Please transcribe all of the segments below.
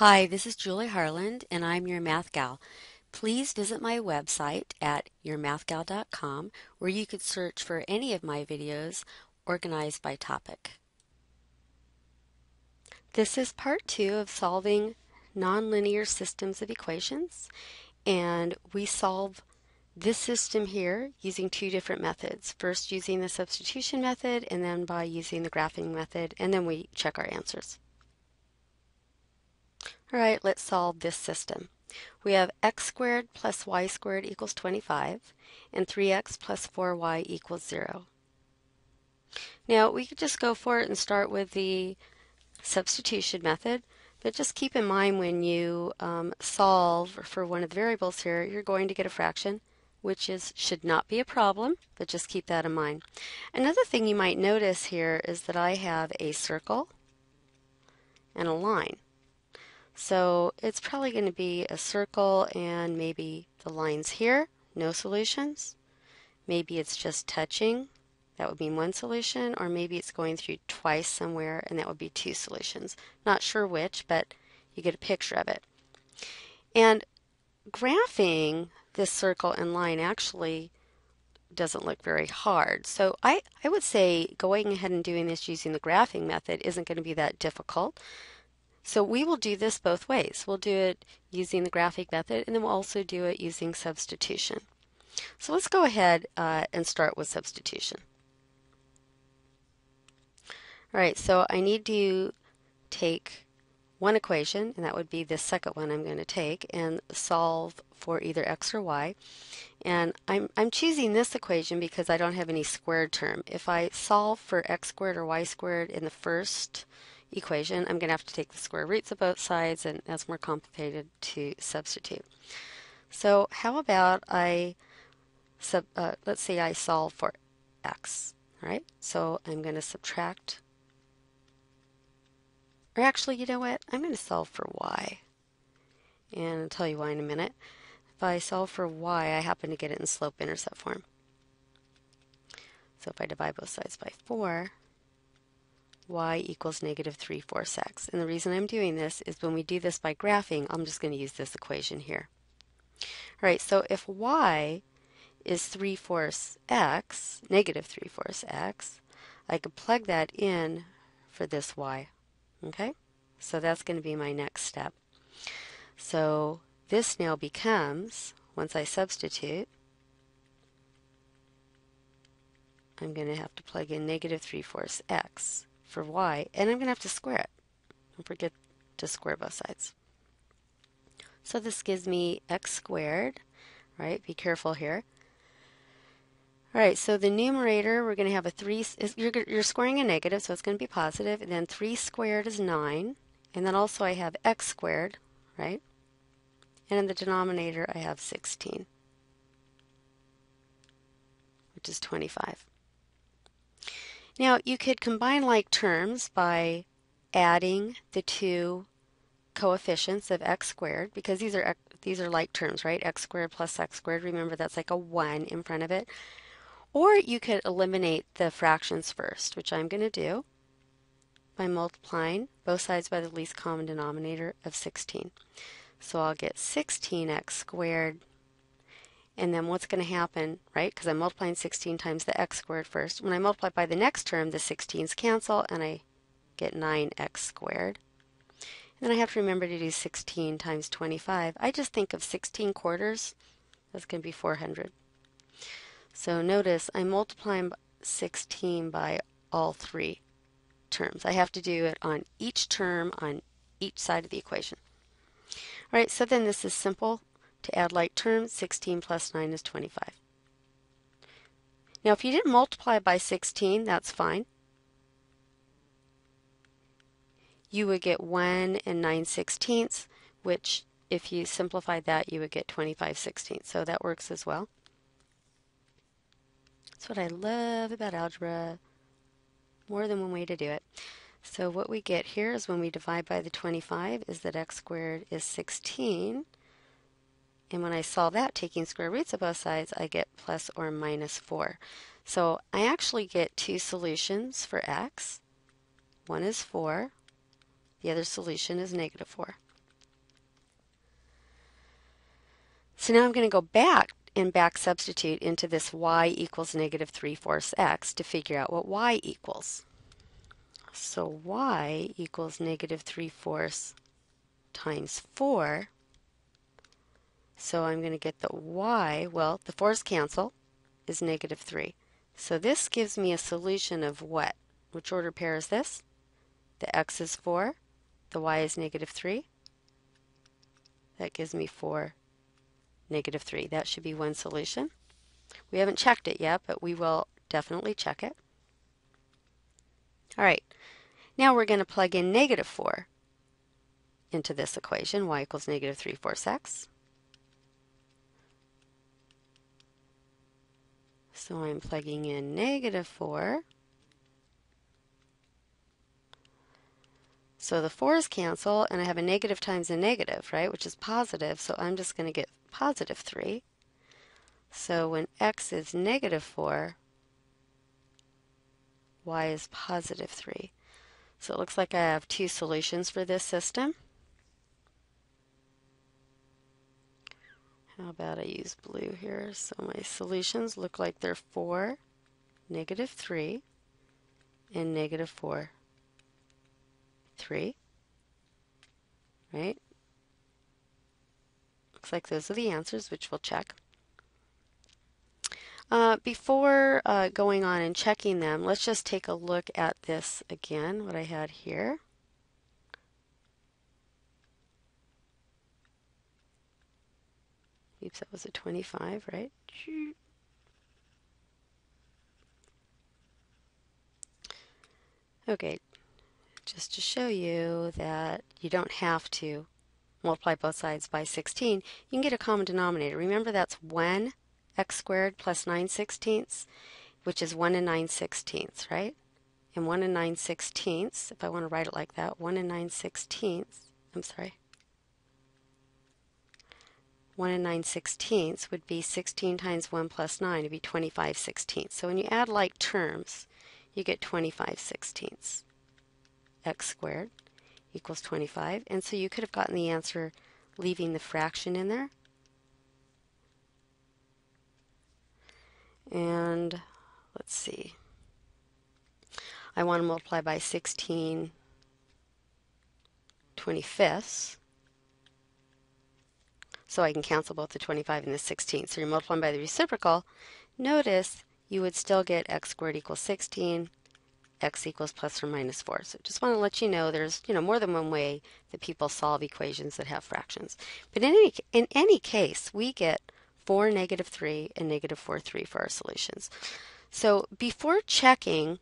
Hi, this is Julie Harland, and I'm your Math Gal. Please visit my website at yourmathgal.com where you could search for any of my videos organized by topic. This is part two of solving nonlinear systems of equations, and we solve this system here using two different methods. First using the substitution method, and then by using the graphing method, and then we check our answers. All right, let's solve this system. We have x squared plus y squared equals 25, and 3x plus 4y equals 0. Now, we could just go for it and start with the substitution method, but just keep in mind when you um, solve for one of the variables here, you're going to get a fraction, which is should not be a problem, but just keep that in mind. Another thing you might notice here is that I have a circle and a line. So it's probably going to be a circle and maybe the lines here, no solutions. Maybe it's just touching, that would be one solution, or maybe it's going through twice somewhere and that would be two solutions. Not sure which, but you get a picture of it. And graphing this circle and line actually doesn't look very hard. So I, I would say going ahead and doing this using the graphing method isn't going to be that difficult. So we will do this both ways. We'll do it using the graphic method and then we'll also do it using substitution. So let's go ahead uh, and start with substitution. All right, so I need to take one equation, and that would be this second one I'm going to take, and solve for either x or y. And I'm, I'm choosing this equation because I don't have any squared term. If I solve for x squared or y squared in the first equation, I'm going to have to take the square roots of both sides, and that's more complicated to substitute. So how about I, sub, uh, let's say I solve for x, right? So I'm going to subtract, or actually, you know what? I'm going to solve for y. And I'll tell you why in a minute. If I solve for y, I happen to get it in slope-intercept form. So if I divide both sides by 4, y equals negative 3 fourths x. And the reason I'm doing this is when we do this by graphing, I'm just going to use this equation here. All right, so if y is 3 fourths x, negative 3 fourths x, I could plug that in for this y. Okay, so that's going to be my next step. So this now becomes, once I substitute, I'm going to have to plug in negative 3 fourths x for y, and I'm going to have to square it. Don't forget to square both sides. So this gives me x squared, right? Be careful here. All right, so the numerator, we're going to have a 3, you're, you're squaring a negative, so it's going to be positive, and then 3 squared is 9, and then also I have x squared, right? And in the denominator, I have 16, which is 25. Now you could combine like terms by adding the two coefficients of x squared because these are these are like terms, right? x squared plus x squared. Remember that's like a 1 in front of it. Or you could eliminate the fractions first, which I'm going to do by multiplying both sides by the least common denominator of 16. So I'll get 16x squared and then what's going to happen, right? Because I'm multiplying 16 times the x squared first. When I multiply by the next term, the 16's cancel, and I get 9x squared. And then I have to remember to do 16 times 25. I just think of 16 quarters. That's going to be 400. So notice I'm multiplying 16 by all three terms. I have to do it on each term on each side of the equation. All right, so then this is simple. To add like terms, 16 plus 9 is 25. Now if you didn't multiply by 16, that's fine. You would get 1 and 9 sixteenths, which if you simplify that, you would get 25 sixteenths. So that works as well. That's what I love about algebra. More than one way to do it. So what we get here is when we divide by the 25 is that x squared is 16. And when I solve that, taking square roots of both sides, I get plus or minus 4. So I actually get two solutions for x. One is 4. The other solution is negative 4. So now I'm going to go back and back substitute into this y equals negative 3 fourths x to figure out what y equals. So y equals negative 3 fourths times 4 so I'm going to get the y, well, the 4's cancel, is negative 3. So this gives me a solution of what? Which order pair is this? The x is 4, the y is negative 3. That gives me 4, negative 3. That should be one solution. We haven't checked it yet, but we will definitely check it. All right, now we're going to plug in negative 4 into this equation, y equals negative 3 fourths x. So I'm plugging in negative 4. So the 4's cancel, and I have a negative times a negative, right, which is positive, so I'm just going to get positive 3. So when x is negative 4, y is positive 3. So it looks like I have two solutions for this system. How about I use blue here? So my solutions look like they're 4, negative 3, and negative 4, 3. Right? Looks like those are the answers, which we'll check. Uh, before uh, going on and checking them, let's just take a look at this again, what I had here. Oops, that was a 25, right? Okay, just to show you that you don't have to multiply both sides by 16, you can get a common denominator. Remember that's 1 x squared plus 9 sixteenths, which is 1 and 9 sixteenths, right? And 1 and 9 sixteenths, if I want to write it like that, 1 and 9 sixteenths, I'm sorry, 1 and 9 sixteenths would be 16 times 1 plus 9 would be 25 sixteenths. So when you add like terms, you get 25 sixteenths. x squared equals 25. And so you could have gotten the answer leaving the fraction in there. And let's see. I want to multiply by 16 25ths. So I can cancel both the 25 and the 16. So you're multiplying by the reciprocal. Notice you would still get x squared equals 16, x equals plus or minus 4. So just want to let you know there's you know more than one way that people solve equations that have fractions. But in any, in any case, we get 4, negative 3, and negative 4, 3 for our solutions. So before checking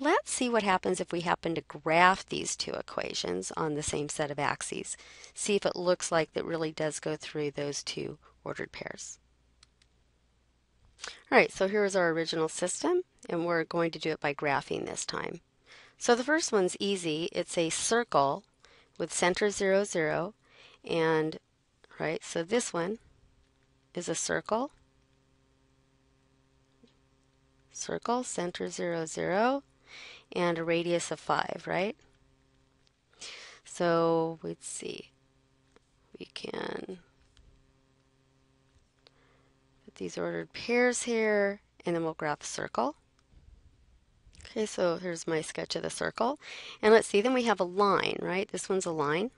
Let's see what happens if we happen to graph these two equations on the same set of axes. See if it looks like that really does go through those two ordered pairs. All right, so here's our original system, and we're going to do it by graphing this time. So the first one's easy. It's a circle with center 0, 0, and, right, so this one is a circle, circle, center 0, 0, and a radius of 5, right? So let's see. We can put these ordered pairs here, and then we'll graph a circle. Okay, so here's my sketch of the circle. And let's see, then we have a line, right? This one's a line.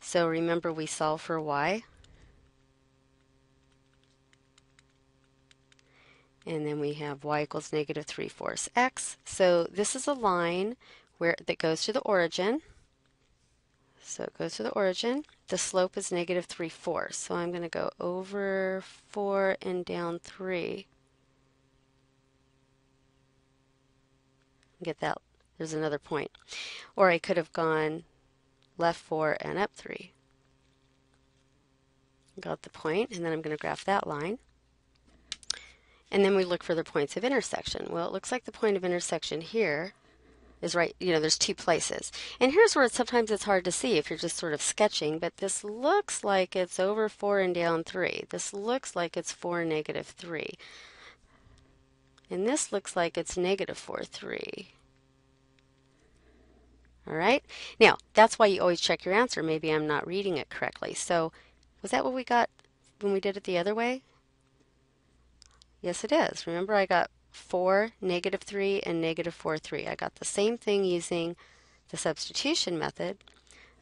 So remember we solve for y. and then we have y equals negative 3 fourths x. So this is a line where that goes to the origin. So it goes to the origin. The slope is negative 3 fourths. So I'm going to go over 4 and down 3. Get that. There's another point. Or I could have gone left 4 and up 3. Got the point, and then I'm going to graph that line. And then we look for the points of intersection. Well, it looks like the point of intersection here is right, you know, there's two places. And here's where it's, sometimes it's hard to see if you're just sort of sketching, but this looks like it's over 4 and down 3. This looks like it's 4, negative 3. And this looks like it's negative 4, 3. All right? Now, that's why you always check your answer. Maybe I'm not reading it correctly. So, was that what we got? when we did it the other way? Yes, it is. Remember I got 4, negative 3, and negative 4, 3. I got the same thing using the substitution method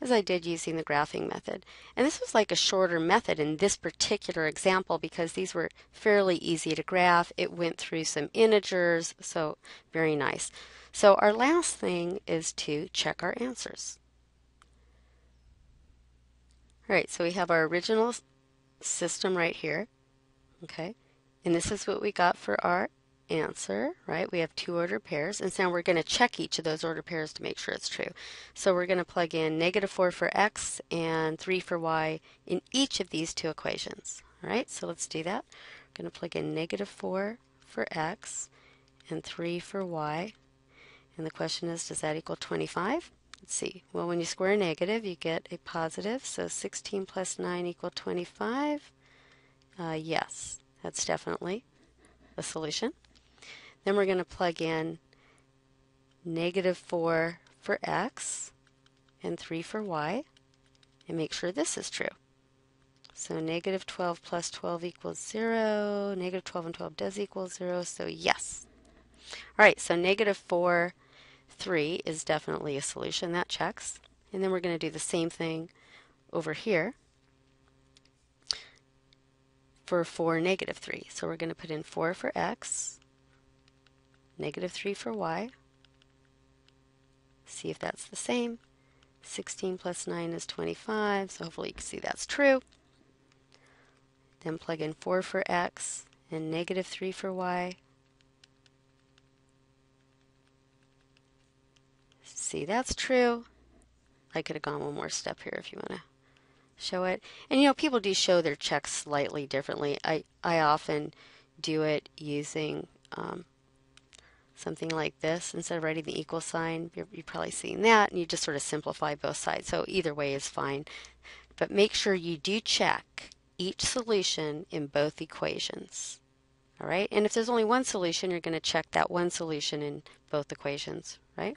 as I did using the graphing method. And this was like a shorter method in this particular example because these were fairly easy to graph. It went through some integers, so very nice. So our last thing is to check our answers. All right, so we have our original system right here, okay? And this is what we got for our answer, right? We have two ordered pairs, and so now we're going to check each of those ordered pairs to make sure it's true. So we're going to plug in negative 4 for x and 3 for y in each of these two equations. All right, so let's do that. We're going to plug in negative 4 for x and 3 for y. And the question is, does that equal 25? Let's see. Well, when you square a negative, you get a positive. So 16 plus 9 equal 25. Uh, yes, that's definitely a solution. Then we're going to plug in negative 4 for x and 3 for y and make sure this is true. So negative 12 plus 12 equals 0. Negative 12 and 12 does equal 0, so yes. All right, so negative 4, 3 is definitely a solution. That checks. And then we're going to do the same thing over here for 4, negative 3. So we're going to put in 4 for x negative 3 for y. See if that's the same. 16 plus 9 is 25, so hopefully you can see that's true. Then plug in 4 for x and negative 3 for y. See, that's true. I could have gone one more step here if you want to show it. And you know, people do show their checks slightly differently. I, I often do it using um, something like this. Instead of writing the equal sign, you're, you're probably seeing that, and you just sort of simplify both sides. So either way is fine. But make sure you do check each solution in both equations. All right, and if there's only one solution, you're going to check that one solution in both equations, right?